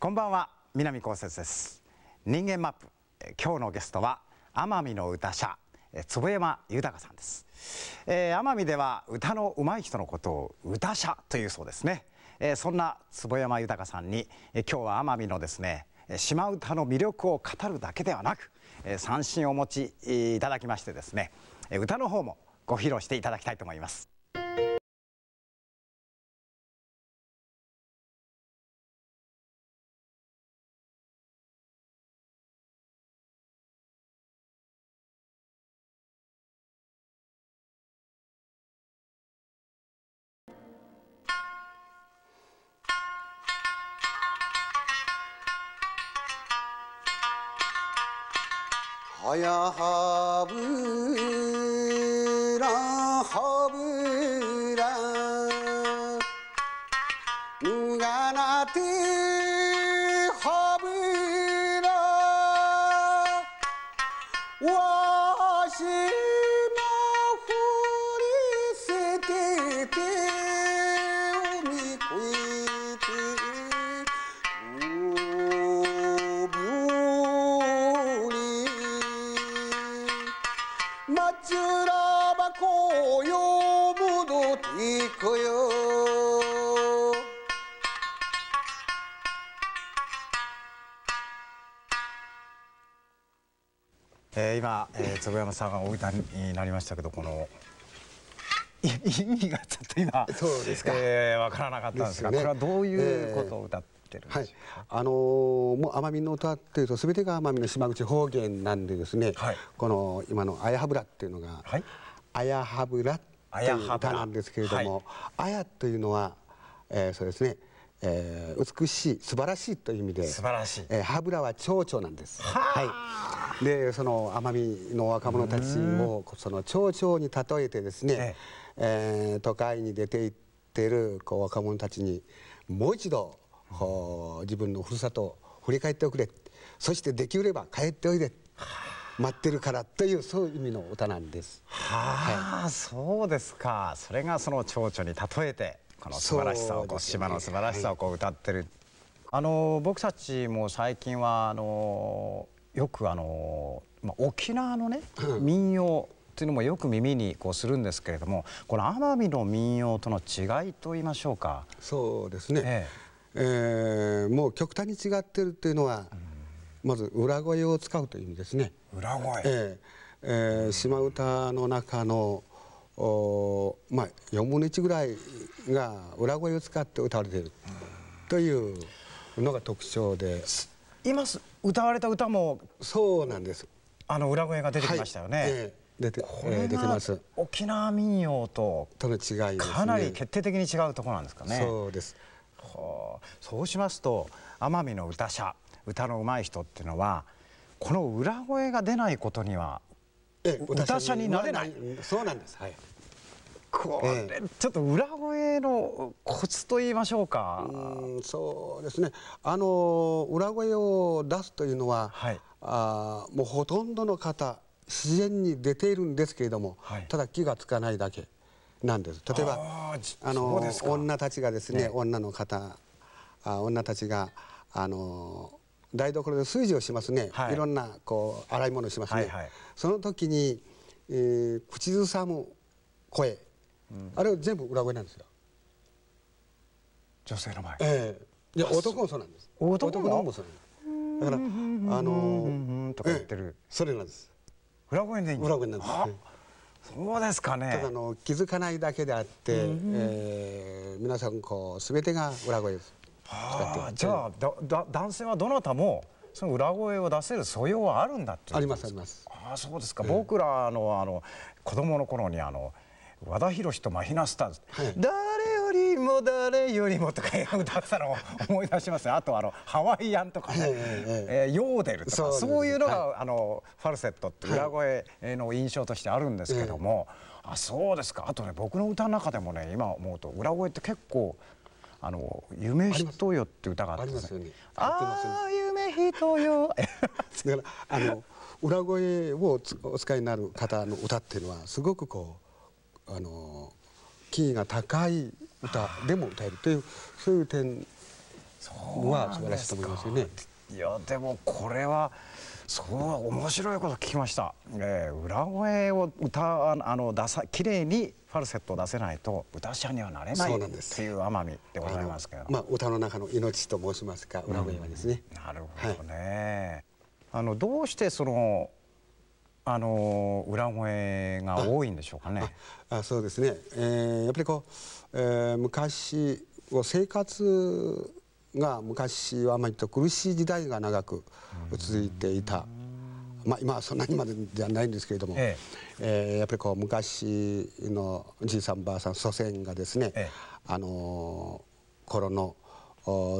こんばんは南こうせつです。人間マップ今日のゲストは奄美の歌者坪山豊さんです、えー、奄美では歌の上手い人のことを歌者というそうですね、えー、そんな坪山豊さんに、えー、今日は奄美のですね島唄の魅力を語るだけではなく、えー、三振をお持ちいただきましてですね歌の方もご披露していただきたいと思います。はやはぶえー、今、えー、坪山さんがお歌になりましたけどこのい 意味がちょっと今そうですか。えー、分からなかったんですがね。これはどういうことを歌ってるんでしょうはい、あのーもう奄美の歌っていうと全てが奄美の島口方言なんでですね、はい。この今の「あやはぶら」っていうのがはい「あやはぶら」っていう歌なんですけれども「あや」というのは、えーそうですね、えー美しい素晴らしいという意味で素晴らしい。えー、はぶらは蝶々なんです。はい。でその奄美の若者たちをその蝶々に例えてですね、えー都会に出て行ってるこう若者たちにもう一度、こう自分のふるさとを振り返っておくれ。そしてできれば帰っておいで。待ってるからというそういう意味の歌なんです。はあ、そうですか。それがその蝶々に例えてこの素晴らしさをこう島の素晴らしさをこう歌ってる、あの僕たちも最近はあのよくあの、まあ、沖縄のね民謡っていうのもよく耳にこうするんですけれどもこの奄美の民謡との違いと言いましょうか。そうですね、ええ。ーもう極端に違ってるっていうのは、まず裏声を使うという意味ですね。裏声、えええー島唄の中のおーまあ4分の1ぐらいが裏声を使って歌われているというのが特徴で今す歌われた歌もそうなんです。あの裏声が出てきましたよね、はいええ出て、こえーれが出てます。沖縄民謡ととの違い。かなり決定的に違うところなんですかね。そうです。はあそうしますと奄美の歌者歌の上手い人っていうのはこの裏声が出ないことにはええ歌者になれないそうなんです。はい。こえれちょっと裏声のコツと言いましょうか。うんそうですね。あの裏声を出すというのは、はい。あーもうほとんどの方自然に出ているんですけれども、はい。ただ気がつかないだけなんです。例えばあの女たちがですね、ね。女の方あ女たちがあの台所で炊事をしますね、はい。い、ろんなこう洗い物をしますね、はいはい。その時に、えー口ずさむ声、あれは全部裏声なんですよ。女性の前。ええいや男もそうなんです。男も？そうなんです。だからあのうんとか言ってるええそれなんです。裏声でいい裏声なんです。そうですかねえただあ。の気づかないだけであって、ええ皆さんこうすべてが裏声です。ああじゃあだだ男性はどなたもその裏声を出せる素養はあるんだっていうありますあります。ああそうですか、僕らのあの子供の頃にあの和田博とマヒナスターズ、はい。誰よりも誰よりもとか歌ってたのを思い出します。ねあとあのハワイアンとかね、えええーヨーデルとか。そういうのが、はあのファルセットって裏声の印象としてあるんですけども、あそうですか。あとね僕の歌の中でもね今思うと裏声って結構あの「夢人よ」って歌があってね。ああ夢人よ。だからあの裏声をつお使いになる方の歌っていうのはすごくこうあのキーが高い歌でも歌えるというそういう点のは素晴らしいと思いますよね。いやでもこれはそう面白いこと聞きました、えー、裏声を歌あの出さ綺麗にファルセットを出せないと歌者にはなれないっていう奄美でございますけどまあ歌の中の命と申しますか裏声はですね、うん、なるほどね、はい、あのどうしてそのあの裏声が多いんでしょうかね。あそうですね、えー、やっぱりこう、えー、昔生活が昔はあまりと苦しい時代が長く続いていた。まあ、今はそんなにまでではないんですけれども、ええ。えー、やっぱりこう昔のじいさんばあさん祖先がですね、ええ、あの頃の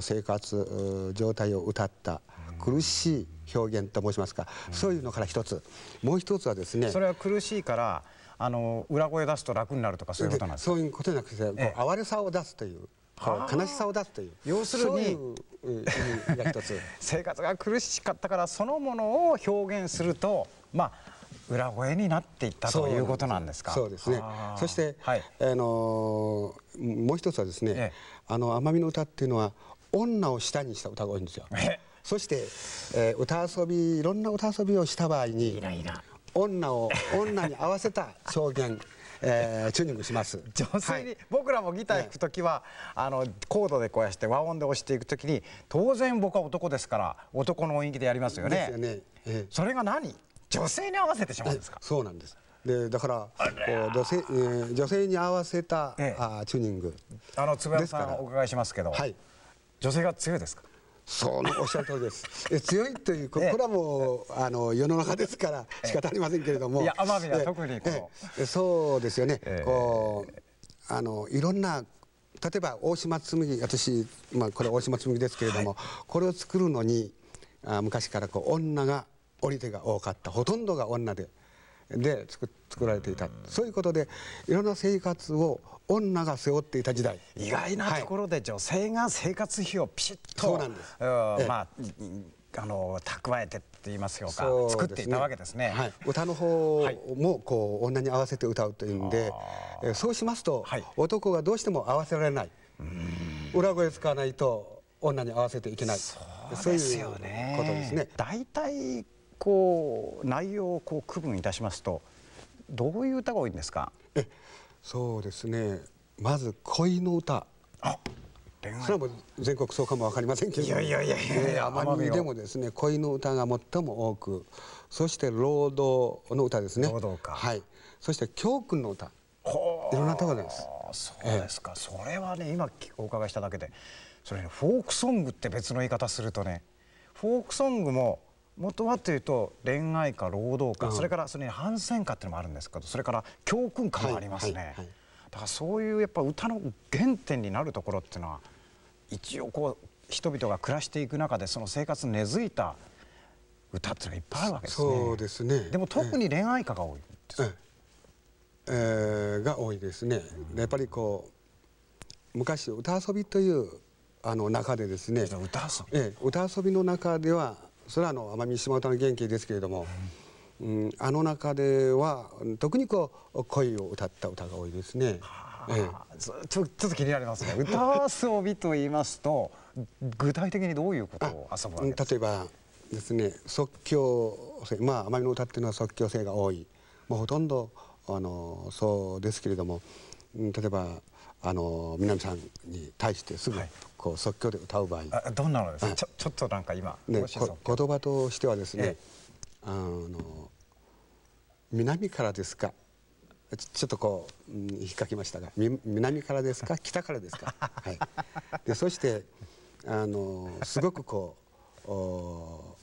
生活状態を歌った苦しい表現と申しますか、うそういうのから一つ。もう一つはですねそれは苦しいからあの裏声出すと楽になるとかそういうことなんですか？そういうことじゃなくて、ええ、哀れさを出すという悲しさを出すという要するに 生活が苦しかったからそのものを表現するとまあ裏声になっていったということなんですか？そうですね。そして、はい、あのもう一つはですね、ええ、あの奄美の歌っていうのは女を下にした歌が多いんですよ。そして、えー、歌遊びいろんな歌遊びをした場合に女を女に合わせた 表現えー、チューニングします。女性に、はい、僕らもギター弾く時は、ね、あのコードでこうやって和音で押していく時に当然僕は男ですから男の音域でやりますよね。ね、えー、それが何？女性に合わせてしまうんですか？そうなんです。でだからこう女性、えー、女性に合わせた、ええ、あチューニング。あのつぶやさんお伺いしますけど、はい、女性が強いですか？そうおっしゃる通りです。え強いというこれはもうあの世の中ですから仕方ありませんけれども。いや奄美は特にこの。そうですよね。こうあのいろんな例えば大島紬私まあこれ大島紬ですけれども、これを作るのにあ昔からこう女が降り手が多かった。ほとんどが女でで作作られていた。そういうことでいろんな生活を女が背負っていた時代。意外なところで女性が生活費をピシッと、そうなんです、まああの蓄えてって言いますよか、ね、作っていたわけですね、はい、歌の方もこう女に合わせて歌うというんで、えそうしますと、はい、男がどうしても合わせられない。裏声使わないと女に合わせていけない。そうですよね。ことですね。大体こう内容をこう区分いたしますとどういう歌が多いんですか？えそうですね。まず恋の歌。それはもう全国そうかも分かりませんけど。いやいやいやいやいや奄美でもですね恋の歌が最も多くそして労働の歌ですね。労働か。はい。そして教訓の歌。いろんな歌があります。そうですか、ええ、それはね今お伺いしただけでそれねフォークソングって別の言い方するとねフォークソングも元はというと恋愛か労働か、うん、それからそれに反戦歌っていうのもあるんですけどそれから教訓歌もありますね、だからそういうやっぱ歌の原点になるところっていうのは一応こう人々が暮らしていく中でその生活に根付いた歌っていうのがいっぱいあるわけですね。そうですね。でも特に恋愛歌が多いです、ええ。ー、が多いですね。やっぱりこう昔歌遊びというあの中でですね歌遊び、ええ、歌遊びの中ではそれはあの奄美島唄の原型ですけれども、うん、あの中では特にこう恋を歌った歌が多いですね。ええ、ちょちょっと気になりますね。歌遊びと言いますと具体的にどういうことを遊ぶわけですか？例えばですね即興性。まあ奄美の歌っていうのは即興性が多い。もうほとんどあのそうですけれども例えばあの南さんに対してすぐこう即興で歌う場合、あどんなのですか、ちょちょっとなんか今、ね、言葉としてはですね、あの南からですか？ちょっとこう、うん、引っかきましたが南からですか？北からですか、はい、でそしてあのすごくこうお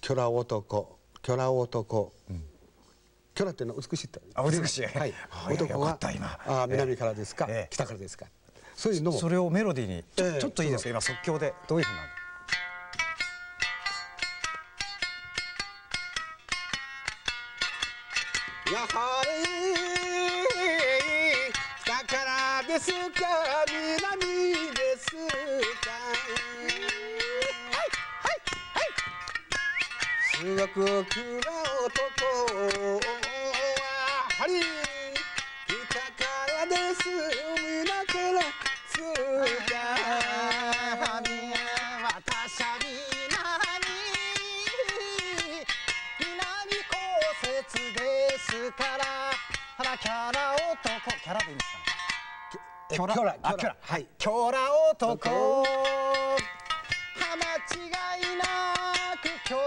巨羅男巨羅男、うんキャラっていうのは美しいってあ美しい、はい、男はあ南からですか、えー、北からですか？そういうのそれをメロディーにちょえー、ちょっといいですか？今即興で。どういうふうなやはり北からですか？南ですか？はいはいはい。すごく暗男ハリー北からです海だけのスーダーミアは他社南南降雪ですから腹キャラ男キャラ。でいいんですかキョラ。キョラキョラはいキョラ男。は間違いなくキョラ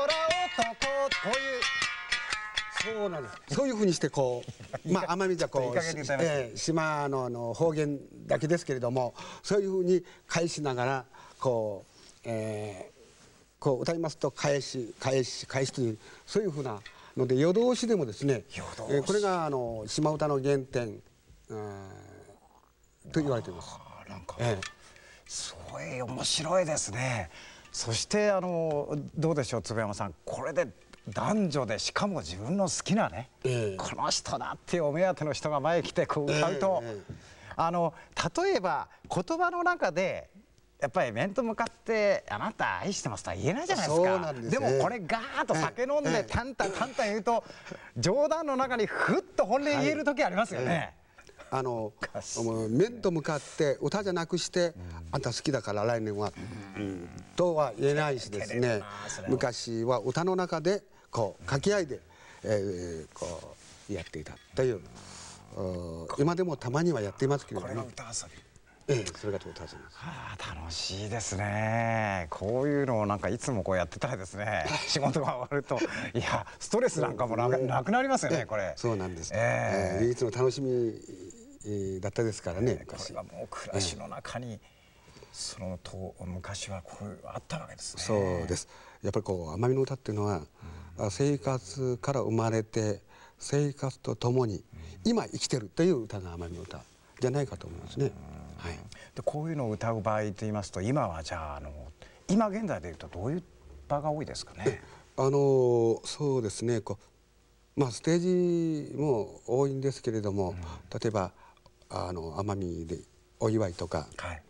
男という。そうなんです。そういうふうにしてこう。まあ奄美じゃこちょっといい加減に歌います。えー島のあの方言だけですけれども、そういうふうに返しながらこう、えーこう歌いますと返し返し返しというそういうふうなので夜通しでもですね、えーこれがあの島唄の原点、えーと言われています。あなんかえすごい面白いですね。そしてあのどうでしょう坪山さん。これで男女でしかも自分の好きなね、ええ。この人だっていうお目当ての人が前来てこう歌うと、ええええ。あの例えば言葉の中でやっぱり面と向かって「あなた愛してます」とは言えないじゃないですか。ですもこれガーッと酒飲んええ。でタンタンタンタン言うと冗談の中にふっと本音言える時ありますよね。あのかしいもう面と向かって歌じゃなくして、あんた好きだから来年は、とは言えないしですね。昔は歌の中でこう掛け合いで、えーこうやっていたといううん今でもたまにはやっていますけれこれがども、歌遊びええそれが歌遊びです。はあ、楽しいですね。こういうのをなんかいつもこうやってたらですね、仕事が終わると、いや、ストレスなんかもなくなりますよね、これ。そうなんです。えええーいつも楽しみえーだったですからね。これがもう暮らしの中に、そのと昔はこういうあったわけですね。そうです。やっぱりこう奄美の歌っていうのは、あ生活から生まれて生活とともに今生きてるという歌が奄美の歌じゃないかと思いますね。はい。でこういうのを歌う場合と言いますと、今はじゃああの今現在でいうとどういう場が多いですかね？あのーそうですね。こうまあステージも多いんですけれども、例えばあの奄美でお祝いとか、はい。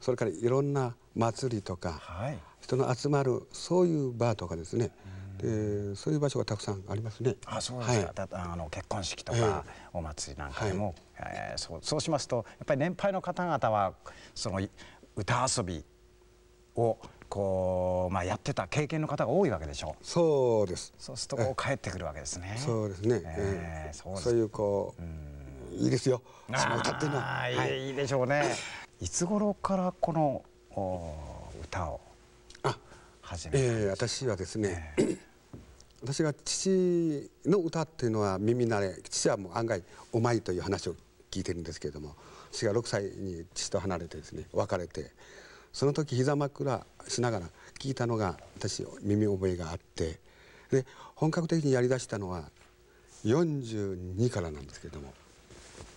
それからいろんな祭りとか。はい。人の集まるそういうバーとかですね、でそういう場所がたくさんありますね。あそうですか、はいだあの結婚式とえか、お祭りなんかでも、えーそうそうしますとやっぱり年配の方々はそのい歌遊びをこう、まあ、やってた経験の方が多いわけでしょうそうです。そうするとこう帰ってくるわけですね。そうですね。えーえそういうこういいですよ。島歌っていうのは。はいいいいいでしょうね。いつ頃からこのお歌をあ、始めたんえー、ですか？私はですね。私が父の歌っていうのは耳慣れ父はもう案外うまいという話を聞いてるんですけれども父が6歳に父と離れてですね別れてその時膝枕しながら聞いたのが私耳覚えがあってで本格的にやりだしたのは42からなんですけれども。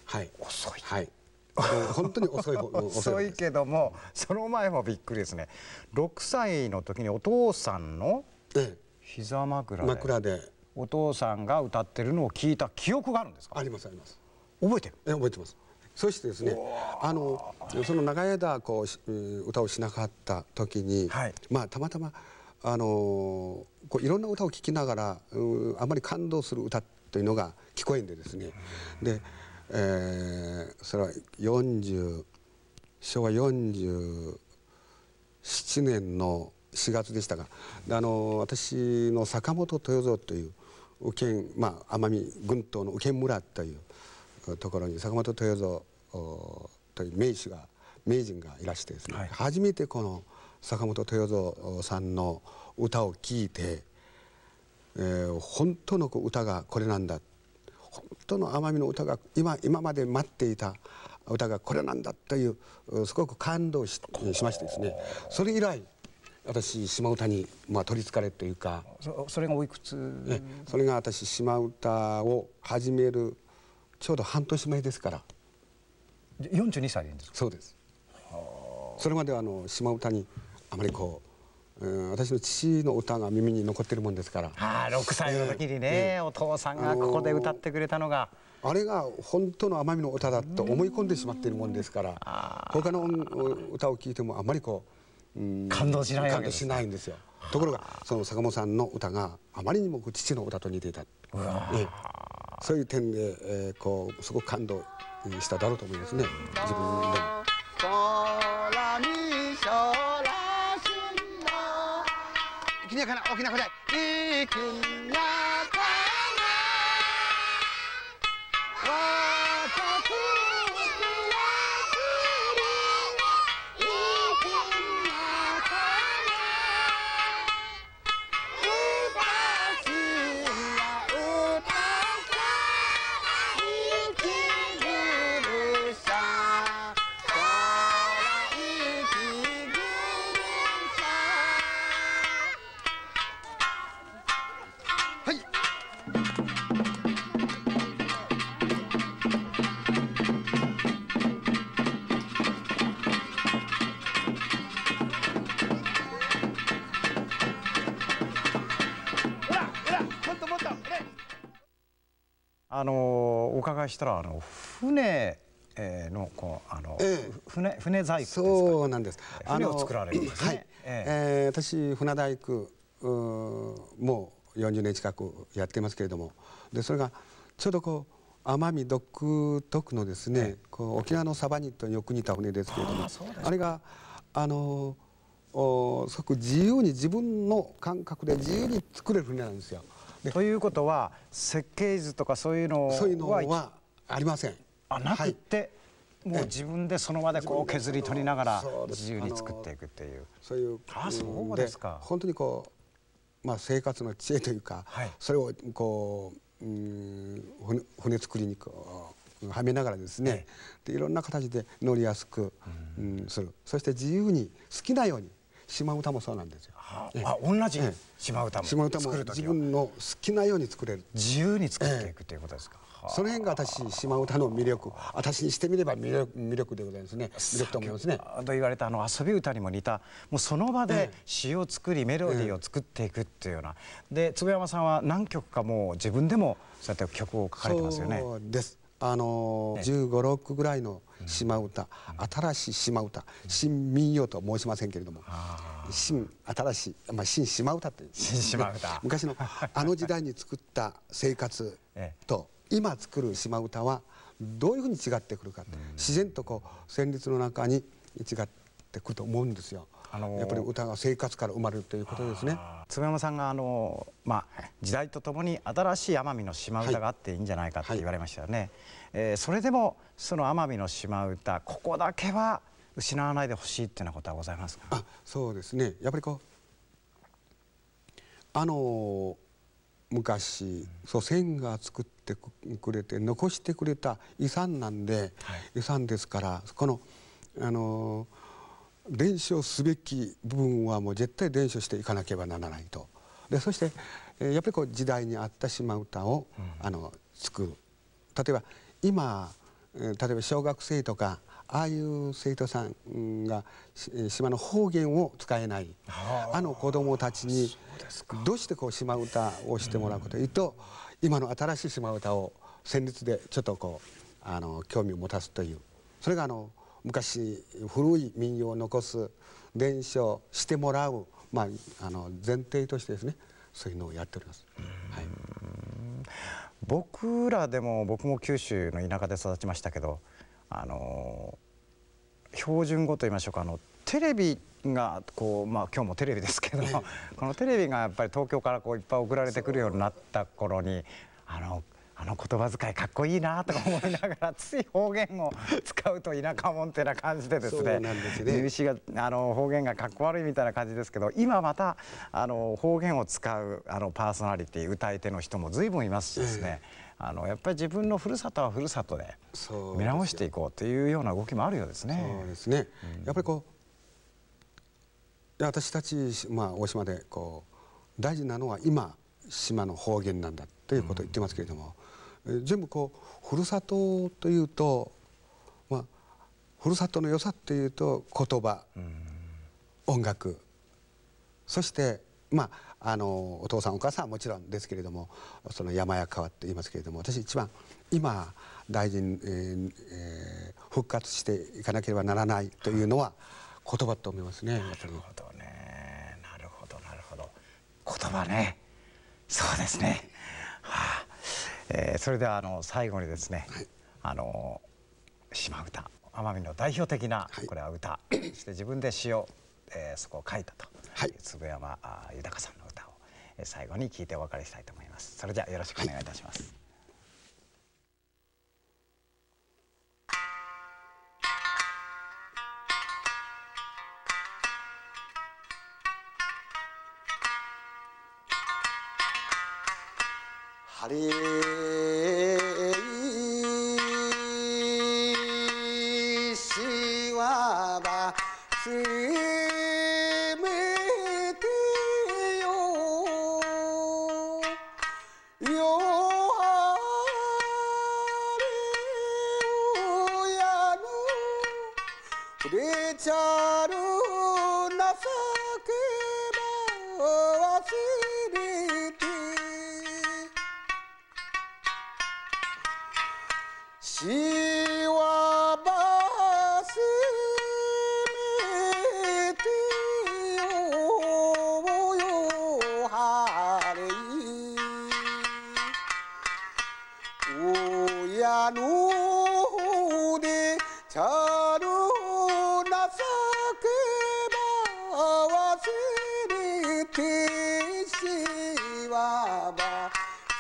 はい。遅い。はい本当に遅い方 遅いけどもその前もびっくりですね。6歳の時にお父さんのえ膝枕えで枕で。お父さんが歌ってるのを聞いた記憶があるんですか？ありますあります。覚えてる？え覚えてます。そしてですねあのその長い間こう歌をしなかった時に、はい。まあたまたまあのこういろんな歌を聴きながらうんあまり感動する歌というのが聞こえんでですね。で、えーそれは40昭和47年の4月でしたがであの私の坂本豊蔵という右県まあ奄美群島の右県村というところに坂本豊蔵おという名手が名人がいらしてですね、はい。初めてこの坂本豊蔵さんの歌を聴いて、えー本当の歌がこれなんだ本当の奄美の歌が今今まで待っていた歌がこれなんだといううすごく感動ししましてですね。それ以来私島唄に、まあ、取りつかれというか、そそれがおいくつ？えそれが私島唄を始めるちょうど半年前ですから。42歳でいいんですか？そうです。それまではあの島唄にあまりこう、うん私の父の歌が耳に残ってるもんですから。ああ6歳の時にね、お父さんがここで歌ってくれたのが、あれが本当の奄美の歌だと思い込んでしまっているもんですから。他の音歌を聴いてもあまりこう、うん感動しない感動しないんですよ。ところがその坂本さんの歌があまりにも父の歌と似ていた、ええ。そういう点で、えーこうすごく感動しただろうと思いますね。自分でも。きなかな大きな声でいくにゃかな伺いしたらあの船えーのこうあの、ええ。船船細工ですかそうなんです。船を作られるんですね。はい。ええ。ー私船大工うーもう40年近くやってますけれども、でそれがちょうどこう奄美独特のですね、こう沖縄のサバニとよく似た船ですけれども、あれがあのおすごく自由に自分の感覚で自由に作れる船なんですよ。でということは設計図とかそういうのはそういうのはありません。あなくって、もう自分でその場でこう削り取りながら自由に作っていくっていう。そういうあそううん。ですか本当にこうまあ生活の知恵というか、はい。それをこううん船船作りにこうはめながらですね、でいろんな形で乗りやすく、うん、する。そして自由に好きなように島唄もそうなんですよ。あ同じええ島唄も島唄も自分の好きなように作れる。自由に作っていくということですか。はあその辺が私島唄の魅力私にしてみれば魅力魅力でございますね魅力と思いますね。と言われたあの遊び歌にも似たもうその場でええ詩を作りメロディーを作っていくっていうようなで坪山さんは何曲かもう自分でもそうやって曲を書かれてますよね。そうです。あの十五六ぐらいの島唄、新しい島唄、新民謡とは申しませんけれども、新新しいまあ新島唄という新島唄。昔のあの時代に作った生活 えと今作る島唄はどういうふうに違ってくるか、自然とこう旋律の中に違ってくると思うんですよ。あのーやっぱり歌が生活から生まれるということですね。坪山さんがあの、まあ、時代とともに新しい奄美の島唄があっていいんじゃないかって言われましたよね、えーそれでもその奄美の島唄ここだけは失わないでほしいっていうようなことはございますか？あそうですね。やっぱりこうあの昔祖先が作ってくれて残してくれた遺産なんで、遺産ですからこのあの伝承すべき部分はもう絶対伝承していかなければならないと。でそして、えーやっぱりこう時代に合った島唄を、あの作る。例えば今、えー例えば小学生とかああいう生徒さんが島の方言を使えないあの子どもたちにどうしてこう島唄をしてもらうかというと今の新しい島唄を旋律でちょっとこうあの興味を持たすという。それがあの昔古い民謡を残す伝承してもらう、まあ、あの前提としてですねそういうのをやっております。はい僕らでも僕も九州の田舎で育ちましたけどあの標準語といいましょうかあのテレビがこうまあ今日もテレビですけどこのテレビがやっぱり東京からこういっぱい送られてくるようになった頃にあのあの言葉遣いかっこいいなとか思いながらつい方言を使うと田舎もんってな感じでですねなんですね。入試があの方言がかっこ悪いみたいな感じですけど今またあの方言を使うあのパーソナリティ歌い手の人も随分いますしですね、あのやっぱり自分のふるさとはふるさとで見直していこうというような動きもあるようですね。そうですね、やっぱりこう私たち、まあ、大島でこう大事なのは今島の方言なんだということを言ってますけれども、えー全部こうふるさとというと、まあ、ふるさとの良さっていうと言葉、音楽。そしてまああのお父さんお母さんはもちろんですけれどもその山や川って言いますけれども私一番今大事に、えーえー復活していかなければならないというのは言葉と思いますね。なるほどね。なるほどなるほど。言葉ね。そうですね、えーそれではあの最後にですね、あの島唄奄美の代表的なはい。これは歌、そして自分で詩を、えーそこを書いたと、はい。坪山あ豊さんの歌を、えー最後に聞いてお別れしたいと思います。それではよろしくお願いいたします、ハ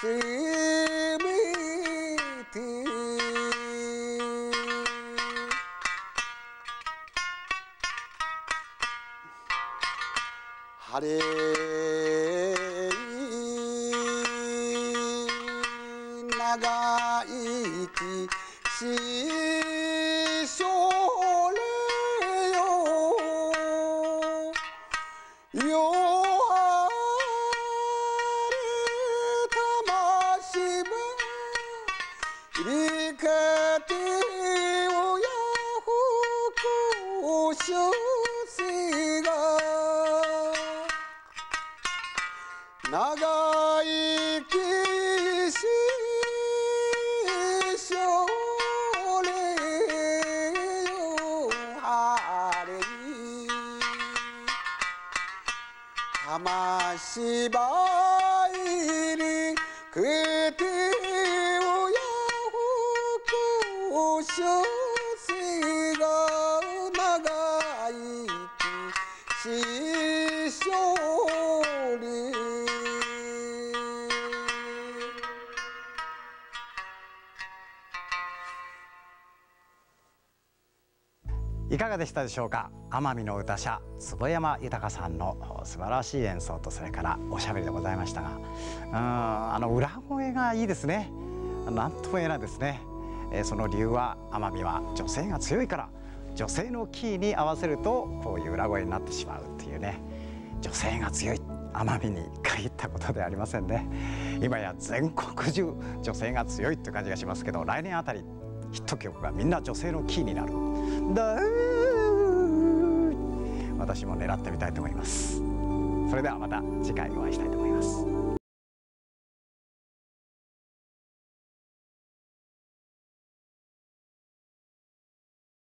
晴れ長生きしが。長生きししょれよ。晴れに。魂ばかがでしたでしょうか？奄美の歌者坪山豊さんの素晴らしい演奏とそれからおしゃべりでございましたが。うんあの裏声がいいですね。なんとも言えないですね、えーその理由は奄美は女性が強いから女性のキーに合わせるとこういう裏声になってしまうっていうね。女性が強い奄美に限ったことではありませんね。今や全国中女性が強いって感じがしますけど来年あたりヒット曲がみんな女性のキーになる。だ私も狙ってみたいと思います。それではまた次回お会いしたいと思います。